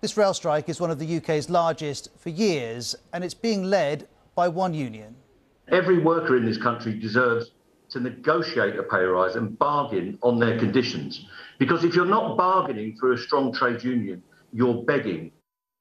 This rail strike is one of the UK's largest for years, and it's being led by one union. Every worker in this country deserves to negotiate a pay rise and bargain on their conditions. Because if you're not bargaining through a strong trade union, you're begging.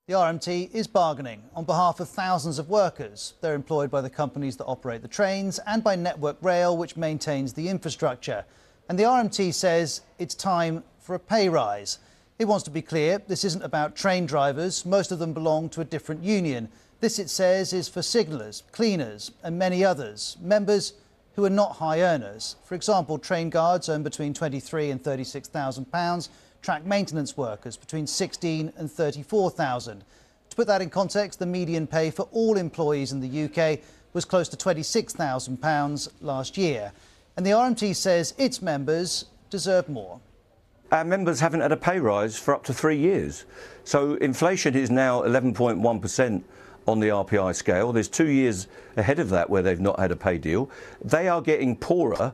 The RMT is bargaining on behalf of thousands of workers. They're employed by the companies that operate the trains and by Network Rail, which maintains the infrastructure. And the RMT says it's time for a pay rise. It wants to be clear this isn't about train drivers. Most of them belong to a different union. This, it says, is for signallers, cleaners, and many others, members who are not high earners. For example, train guards earn between 23 and 36,000 pounds track maintenance workers between 16 and 34,000. To put that in context, the median pay for all employees in the UK was close to £26,000 last year. And the RMT says its members deserve more. Our members haven't had a pay rise for up to three years. So inflation is now 11.1% on the RPI scale. There's two years ahead of that where they've not had a pay deal. They are getting poorer.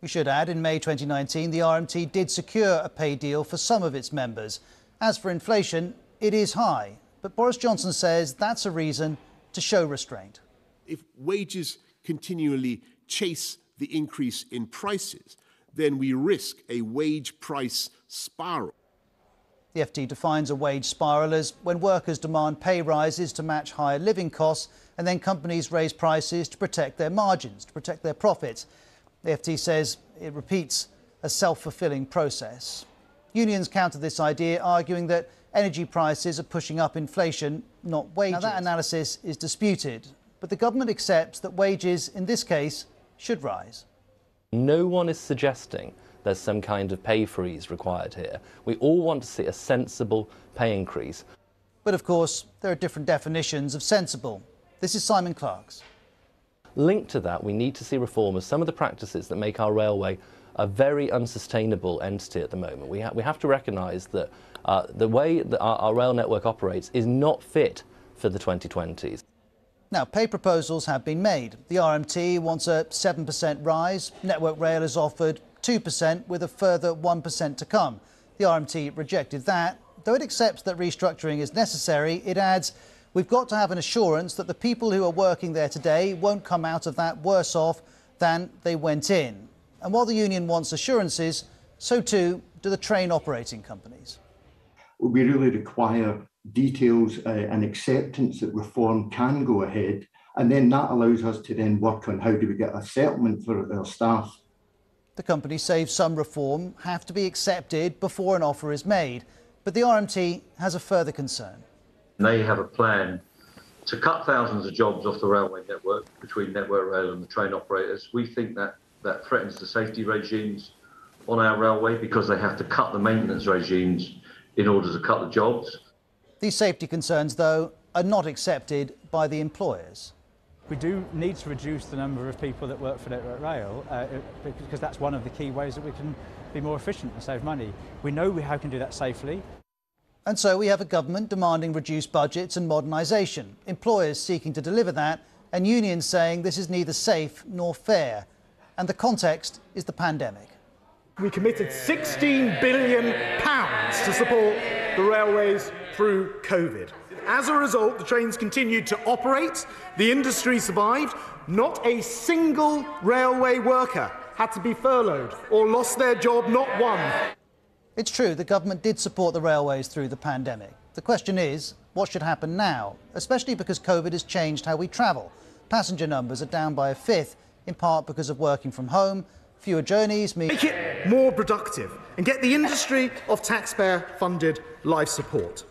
We should add, in May 2019, the RMT did secure a pay deal for some of its members. As for inflation, it is high. But Boris Johnson says that's a reason to show restraint. If wages continually chase the increase in prices, then we risk a wage price spiral. The FT defines a wage spiral as when workers demand pay rises to match higher living costs, and then companies raise prices to protect their margins, to protect their profits. The FT says it repeats a self fulfilling process. Unions counter this idea, arguing that energy prices are pushing up inflation, not wages. Now, that analysis is disputed, but the government accepts that wages, in this case, should rise. No one is suggesting there's some kind of pay freeze required here. We all want to see a sensible pay increase. But of course, there are different definitions of sensible. This is Simon Clarks. Linked to that, we need to see reform of some of the practices that make our railway a very unsustainable entity at the moment. We, ha we have to recognise that uh, the way that our, our rail network operates is not fit for the 2020s. Now, pay proposals have been made. The RMT wants a 7% rise. Network Rail has offered 2% with a further 1% to come. The RMT rejected that. Though it accepts that restructuring is necessary, it adds We've got to have an assurance that the people who are working there today won't come out of that worse off than they went in. And while the union wants assurances, so too do the train operating companies. We really require details uh, and acceptance that reform can go ahead. And then that allows us to then work on how do we get a settlement for our staff. The company says some reform have to be accepted before an offer is made. But the RMT has a further concern. They have a plan to cut thousands of jobs off the railway network between Network Rail and the train operators. We think that that threatens the safety regimes on our railway because they have to cut the maintenance regimes in order to cut the jobs. These safety concerns, though, are not accepted by the employers. We do need to reduce the number of people that work for Network Rail uh, because that's one of the key ways that we can be more efficient and save money. We know we, how we can do that safely. And so we have a government demanding reduced budgets and modernisation, employers seeking to deliver that, and unions saying this is neither safe nor fair. And the context is the pandemic. We committed £16 billion to support the railways through COVID. As a result, the trains continued to operate, the industry survived, not a single railway worker had to be furloughed or lost their job, not one. It's true, the government did support the railways through the pandemic. The question is, what should happen now, especially because COVID has changed how we travel. Passenger numbers are down by a fifth, in part because of working from home. Fewer journeys mean... Make it more productive and get the industry of taxpayer-funded life support.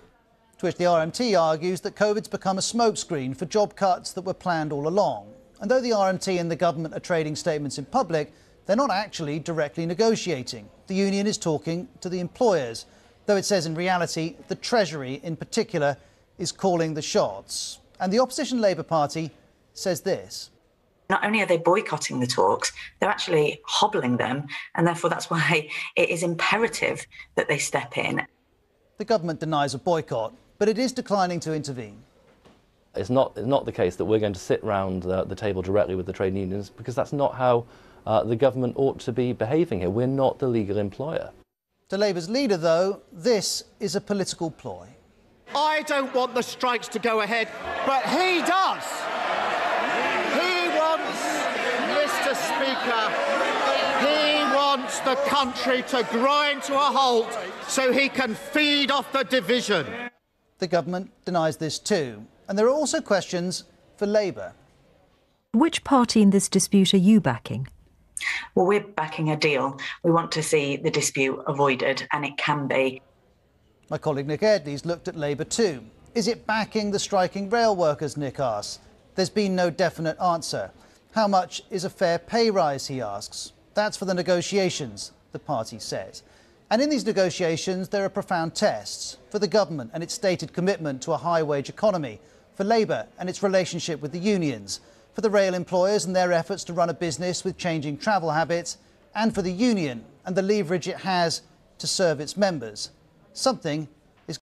To which the RMT argues that COVID's become a smokescreen for job cuts that were planned all along. And though the RMT and the government are trading statements in public, they're not actually directly negotiating. The union is talking to the employers, though it says in reality the Treasury in particular is calling the shots. And the opposition Labour Party says this. Not only are they boycotting the talks, they're actually hobbling them, and therefore that's why it is imperative that they step in. The government denies a boycott, but it is declining to intervene. It's not, it's not the case that we're going to sit round uh, the table directly with the trade unions because that's not how uh, the government ought to be behaving here. We're not the legal employer. To Labour's leader, though, this is a political ploy. I don't want the strikes to go ahead, but he does. He wants, Mr. Speaker, he wants the country to grind to a halt so he can feed off the division. The government denies this too. And there are also questions for Labour. Which party in this dispute are you backing? Well, we're backing a deal. We want to see the dispute avoided, and it can be. My colleague Nick Eardley's looked at Labour too. Is it backing the striking rail workers, Nick asks. There's been no definite answer. How much is a fair pay rise, he asks. That's for the negotiations, the party says. And in these negotiations, there are profound tests for the government and its stated commitment to a high wage economy, for Labour and its relationship with the unions, for the rail employers and their efforts to run a business with changing travel habits, and for the union and the leverage it has to serve its members. Something